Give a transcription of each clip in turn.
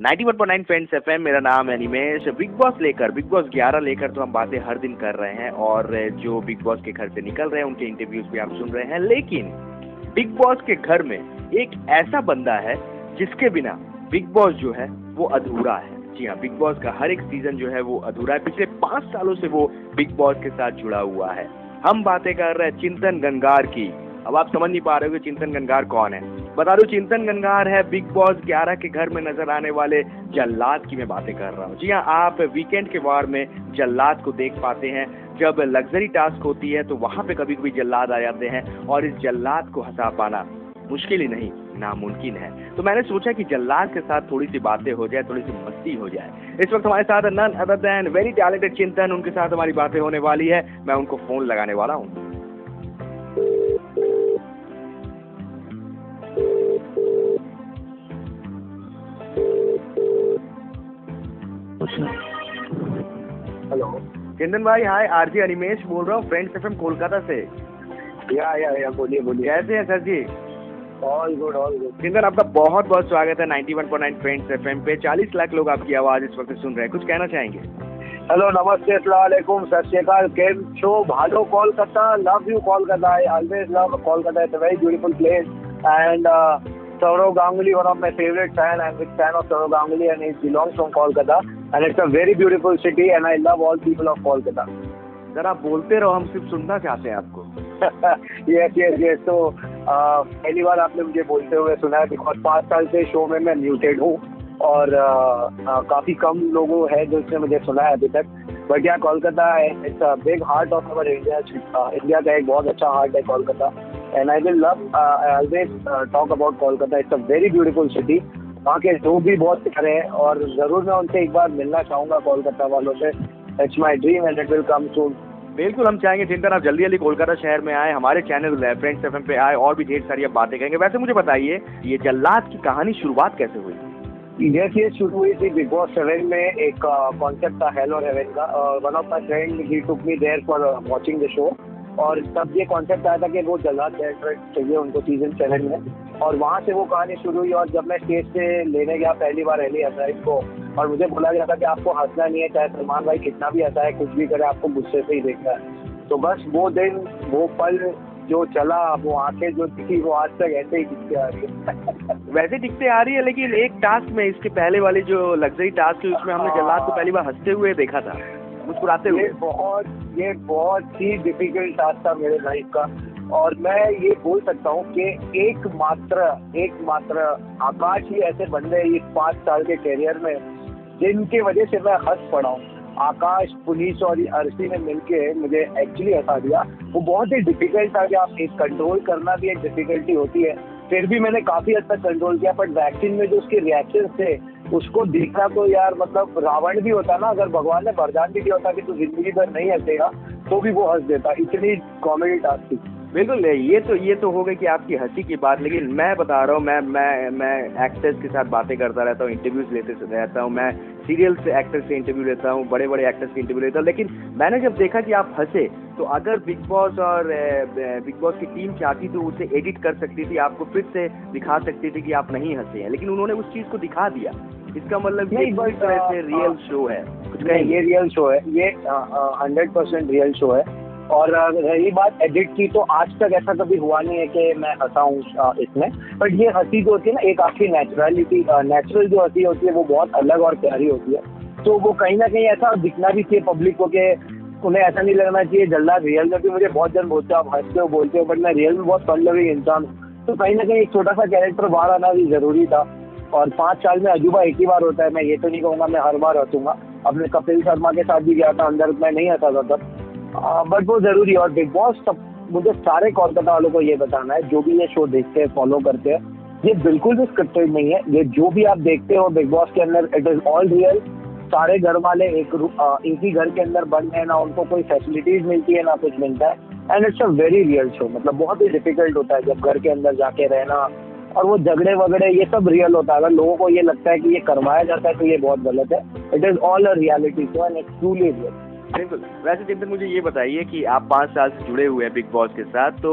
91.9 Friends FM, मेरा नाम है निमेश। बिग बॉस लेकर बिग बॉस 11 लेकर तो हम बातें हर दिन कर रहे हैं और जो बिग बॉस के घर से निकल रहे हैं, उनके इंटरव्यूज़ भी आप सुन रहे हैं। लेकिन बिग बॉस के घर में एक ऐसा बंदा है जिसके बिना बिग बॉस जो है, वो अधूरा है। जी हाँ बिग बॉस का हर एक सीज़न जो है, वो अधूरा है। पिछले पाँच सालों से वो बिग बॉस के साथ जुड़ा हुआ है। हम बातें कर रहे हैं चिंतन गंगार की। अब आप समझ नहीं पा रहे हो कि चिंतन गंगार कौन है। बता दो, चिंतन गंगार है बिग बॉस 11 के घर में नज़र आने वाले जल्लाद की मैं बातें कर रहा हूँ। जी हाँ आप वीकेंड के वार में जल्लाद को देख पाते हैं। जब लग्जरी टास्क होती है तो वहाँ पे कभी कभी जल्लाद आ जाते हैं और इस जल्लाद को हंसा पाना मुश्किल ही नहीं, नामुमकिन है। तो मैंने सोचा कि जल्लाद के साथ थोड़ी सी बातें हो जाए थोड़ी सी मस्ती हो जाए। इस वक्त हमारे साथ none other than very talented Chintan, उनके साथ हमारी बातें होने वाली है। मैं उनको फ़ोन लगाने वाला हूँ। चिंतन भाई हाय आरजी अनिमेश बोल रहा हूँ फ्रेंड्स एफएम कोलकाता से। या या या बोलिए बोलिए। कैसे हैं sir ji? All good all good Chintan आपका बहुत बहुत स्वागत है 91.9 फ्रेंड्स एफएम पे। 40 लाख लोग आपकी आवाज़ इस वक्त सुन रहे हैं। कुछ कहना चाहेंगे? हेलो नमस्ते अस्सलाम सत श्रीकाल केम शो भालो Kolkata love you Kolkata. I always love Kolkata it's a very beautiful place and Saurav Ganguly, one of my favorite fan. I'm a big fan of Saurav Ganguly and he belongs from Kolkata. And it's a very beautiful city and I love all people of Kolkata. आप बोलते रहो हम सिर्फ़ सुनना चाहते हैं आपको yes yes yes तो पहली बार आपने मुझे बोलते हुए सुना है बिकॉज़ पाँच साल से शो में मैं म्यूटेड हूँ और uh, uh, काफ़ी कम लोगों है जो इसने मुझे सुना है अभी तक बट यहाँ Kolkata it's a big heart of our India India का एक बहुत अच्छा हार्ट है Kolkata and I will love always talk about Kolkata it's a very beautiful city वहाँ के लोग भी बहुत प्यारे हैं और ज़रूर मैं उनसे एक बार मिलना चाहूँगा कोलकाता वालों से। It's my dream and it will come soon बिल्कुल हम चाहेंगे चिंतन आप जल्दी जल्दी कोलकाता शहर में आए हमारे चैनल फ्रेंड्स एफ़ पे आए और भी ढेर सारी आप बातें करेंगे वैसे मुझे बताइए ये जल्लाद की कहानी शुरुआत कैसे हुई? यस ये शुरू हुई थी बिग बॉस सेवन में एक कॉन्सेप्ट uh, था हेल और हेवन का। One of my friend he took me there for watching the show और तब ये कॉन्सेप्ट आया था कि वो जल्लाद चाहिए उनको सीज़न सेवन में। और वहाँ से वो कहानी शुरू हुई और जब मैं स्टेज से लेने गया पहली बार अली हसाइब को और मुझे बोला गया था कि आपको हंसना नहीं है चाहे सलमान भाई कितना भी हंसा है कुछ भी करे आपको गुस्से से ही देखना है। तो बस वो दिन वो पल जो चला वो आँखें जो दिखी वो आज तक ऐसे ही दिखते आ रही है। वैसे दिखते आ रही है लेकिन एक टास्क में इसके पहले वाली जो लग्जरी टास्क है उसमें हमने जल्लाद को पहली बार हँसते हुए देखा था। मुस्कुराते हुए। बहुत, ये बहुत ही डिफ़िकल्ट टास्क था मेरे लाइफ का। और मैं ये बोल सकता हूँ कि एक मात्र एक मात्र आकाश ही ऐसे बंदे इस पाँच साल के करियर में, जिनके वजह से मैं हंस पड़ा हूँ। आकाश, पुलिस और अरसी ने मिलके मुझे एक्चुअली हंसा दिया। वो बहुत ही डिफ़िकल्ट था कि आप एक कंट्रोल करना भी एक डिफिकल्टी होती है। फिर भी मैंने काफ़ी हद तक कंट्रोल किया बट वैक्सीन में जो उसके रिएक्शन थे उसको देखना तो यार मतलब रावण भी होता ना, अगर भगवान ने वरदान भी दिया होता कि तू ज़िंदगी भर नहीं हंसेगा तो भी वो हंस देता। इतनी कॉमेडी टास्क थी। बिल्कुल ये तो ये तो हो गई कि आपकी हँसी की बात लेकिन मैं बता रहा हूँ मैं मैं मैं एक्टर्स के साथ बातें करता रहता हूँ इंटरव्यूज़ लेते रहता हूँ मैं सीरियल से एक्टर्स से इंटरव्यू लेता हूँ बड़े बड़े एक्टर्स के इंटरव्यू लेता हूँ लेकिन मैंने जब देखा कि आप हंसे तो अगर बिग बॉस और बिग बॉस की टीम चाहती तो उसे एडिट कर सकती थी आपको फिर से दिखा सकती थी कि आप नहीं हंसे हैं लेकिन उन्होंने उस चीज़ को दिखा दिया। इसका मतलब ये तरह से रियल शो है। कुछ कहें ये रियल शो है ये हंड्रेड परसेंट रियल शो है। और रही बात एडिट की तो आज तक ऐसा कभी हुआ नहीं है कि मैं हंसा हूँ इसमें। बट ये हँसी जो होती है ना, एक आपकी नेचुरलिटी नेचुरल जो हँसी होती है, वो बहुत अलग और प्यारी होती है। तो वो कहीं ना कहीं ऐसा दिखना भी चाहिए पब्लिक को कि उन्हें ऐसा नहीं लगना चाहिए, जल्दा रियल में मुझे बहुत जन बोलते हो, आप हँसते हो, बोलते हो बट मैं रियल में बहुत फन लविंग इंसान तो कहीं ना कहीं एक छोटा सा कैरेक्टर बाहर आना भी ज़रूरी था। और पाँच साल में अजूबा एक ही बार होता है, मैं ये तो नहीं कहूँगा, मैं हर बार हंसूँगा। अपने कपिल शर्मा के साथ भी गया था, अंदर मैं नहीं हंसा था तब। बट वो ज़रूरी है। और बिग बॉस सब, मुझे सारे कोलकाता वालों को ये बताना है, जो भी ये शो देखते हैं फॉलो करते हैं, ये बिल्कुल भी स्क्रिप्टेड नहीं है। ये जो भी आप देखते हो बिग बॉस के अंदर इट इज़ ऑल रियल सारे घर वाले एक एक ही घर के अंदर बंद है ना उनको कोई फैसिलिटीज़ मिलती है, ना कुछ मिलता है। And it's a very real show मतलब बहुत ही डिफ़िकल्ट होता है जब घर के अंदर जाके रहना। और वो झगड़े वगड़े, ये सब रियल होता है। अगर लोगों को ये लगता है कि ये करवाया जाता है तो ये बहुत गलत है। It is all a reality show and it's truly real बिल्कुल वैसे चिंतन मुझे ये बताइए कि आप पाँच साल से जुड़े हुए हैं बिग बॉस के साथ तो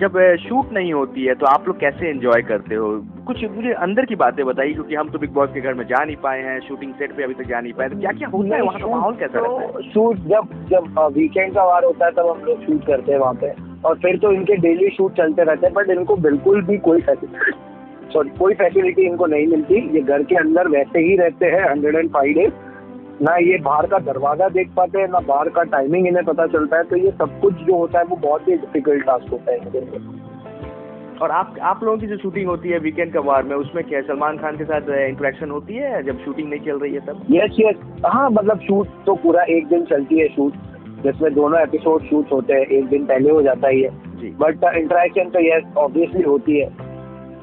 जब शूट नहीं होती है तो आप लोग कैसे एंजॉय करते हो? कुछ मुझे अंदर की बातें बताइए क्योंकि हम तो बिग बॉस के घर में जा नहीं पाए हैं शूटिंग सेट पे अभी तक जा नहीं पाए तो क्या क्या होता है वहाँ का माहौल कैसा रहता है? तो शूट जब जब वीकेंड का वार होता है तब हम लोग शूट करते हैं वहाँ पे और फिर तो इनके डेली शूट चलते रहते हैं बट इनको बिल्कुल भी कोई सॉरी कोई फैसिलिटी इनको नहीं मिलती ये घर के अंदर वैसे ही रहते हैं हंड्रेड एंड फाइव डेज़ ना ये बाहर का दरवाज़ा देख पाते हैं ना बाहर का टाइमिंग इन्हें पता चलता है तो ये सब कुछ जो होता है वो बहुत ही डिफ़िकल्ट टास्क होता है इनके लिए। और आप आप लोगों की जो शूटिंग होती है वीकेंड का वार में उसमें क्या सलमान खान के साथ इंटरेक्शन होती है जब शूटिंग नहीं चल रही है तब? यस यस हाँ मतलब शूट तो पूरा एक दिन चलती है शूट जिसमें दोनों एपिसोड शूट होते हैं एक दिन पहले हो जाता ही है। बट इंटरेक्शन तो यस ऑब्वियसली होती है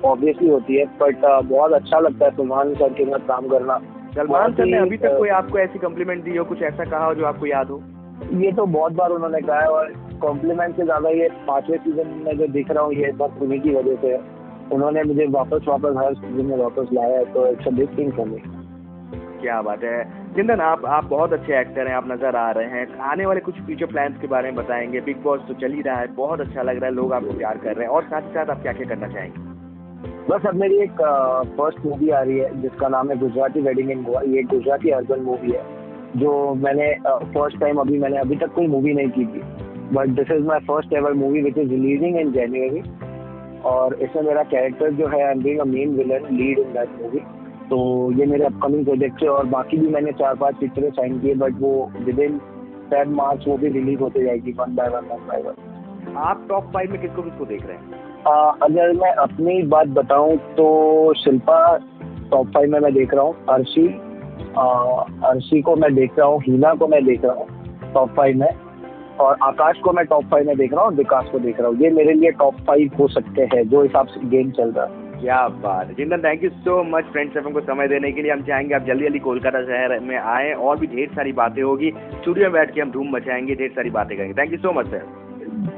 ऑब्वियसली होती है बट बहुत अच्छा लगता है सलमान सर के साथ काम करना। सलमान सर ने अभी तक कोई आपको ऐसी कॉम्प्लीमेंट दी हो कुछ ऐसा कहा हो जो आपको याद हो? ये तो बहुत बार उन्होंने कहा है और कॉम्प्लीमेंट से ज़्यादा ये पाँचवें सीज़न में जो दिख रहा हूँ ये बस उन्हीं की वजह से उन्होंने मुझे वापस वापस हर सीज़न में वापस लाया है तो it's a big thing for me क्या बात है। जिंदन आप आप बहुत अच्छे एक्टर हैं आप नज़र आ रहे हैं। आने वाले कुछ फ्यूचर प्लान्स के बारे में बताएँगे। बिग बॉस तो चल ही रहा है बहुत अच्छा लग रहा है लोग आपको प्यार कर रहे हैं। और साथ ही साथ आप क्या क्या करना चाहेंगे? बस अब मेरी एक फ़र्स्ट मूवी आ रही है, जिसका नाम है गुजराती वेडिंग इन गोवा ये गुजराती अर्बन मूवी है, जो मैंने फ़र्स्ट टाइम अभी मैंने अभी तक कोई मूवी नहीं की थी. But this is my first ever movie which is releasing in January और इसमें मेरा कैरेक्टर जो है I am being a main villain lead in that movie तो ये मेरे अपकमिंग प्रोजेक्ट है और बाकी भी मैंने चार पाँच पिक्चरें साइन किए बट वो विद इन फेब मार्च वो भी रिलीज़ होते जाएगी one by one one by one आप टॉप फाइव में किसको किसको देख रहे हैं? आ, अगर मैं अपनी बात बताऊँ तो शिल्पा टॉप फाइव में मैं देख रहा हूँ अर्शी अर्शी को मैं देख रहा हूँ हीना को मैं देख रहा हूँ टॉप फाइव में और आकाश को मैं टॉप फाइव में देख रहा हूँ विकास को देख रहा हूँ। ये मेरे लिए टॉप फाइव हो सकते हैं जो हिसाब से गेम चल रहा है। क्या बात जिंदन thank you so much friends को समय देने के लिए। हम चाहेंगे आप जल्दी जल्दी कोलकाता शहर में आए और भी ढेर सारी बातें होगी। स्टूडियो में बैठ के हम धूम मचाएँगे ढेर सारी बातें करेंगे। Thank you so much sir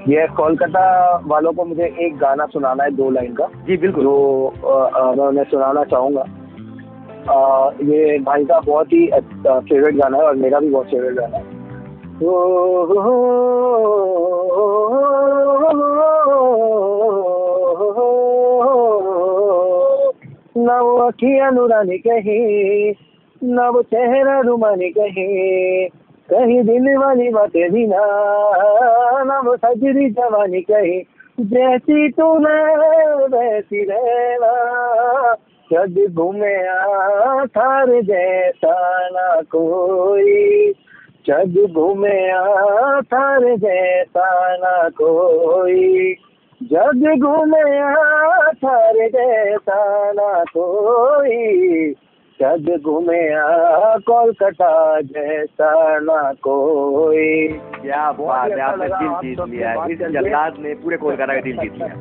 ये कोलकाता वालों को मुझे एक गाना सुनाना है दो लाइन का जी बिल्कुल जो अ, अ, मैं उन्हें सुनाना चाहूँगा अ, ये भाई का बहुत ही फेवरेट गाना है और मेरा भी बहुत फेवरेट गाना है न वो अखियाँ नूरानी कहीं न वो चेहरा रुमानी कहीं कहीं दिल वाली बातें भी ना। वो सजरी जवानी कहीं, जैसी तू वैसी रहना जब घूमे थार जैसा ना कोई, जब घूमे थार जैसा ना कोई, जब घूमे थार जैसा ना कोई जब घूमे कोलकाता जैसा ना कोई क्या बात है आपने अच्छा दिल जीत लिया इस। जल्लाद ने पूरे कोलकाता का दिल जीत लिया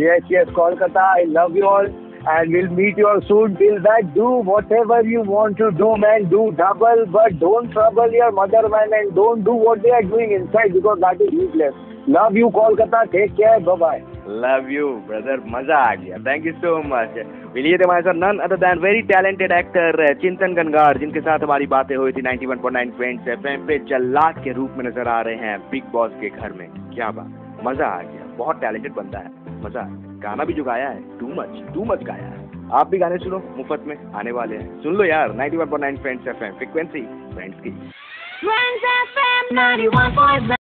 Yes, yes, Kolkata. I love you all. And we'll meet you all soon. Till that, do whatever you want to do, man. Do double, but don't trouble your mother, man. And don't do what they are doing inside because that is useless. Love you, Kolkata. Take care. Bye bye. Love you brother मज़ा आ गया. Thank you so much मिलिए थे हमारे साथ none other than very talented actor Chintan Gangar, जिनके साथ हमारी बातें हुई थी 91.9 फ्रेंड्स एफएम पे जल्लाद के रूप में नज़र आ रहे हैं बिग बॉस के घर में. क्या बात. मज़ा आ गया. बहुत टैलेंटेड बंदा है. मज़ा. गाना भी जो गाया है टू मच टू मच गाया है. आप भी गाने सुनो, मुफ़्त में आने वाले हैं. सुन लो यार 91.9 फ्रेंड्स एफएम फ्रीक्वेंसी फ्रेंड्स की. Friends FM 91.9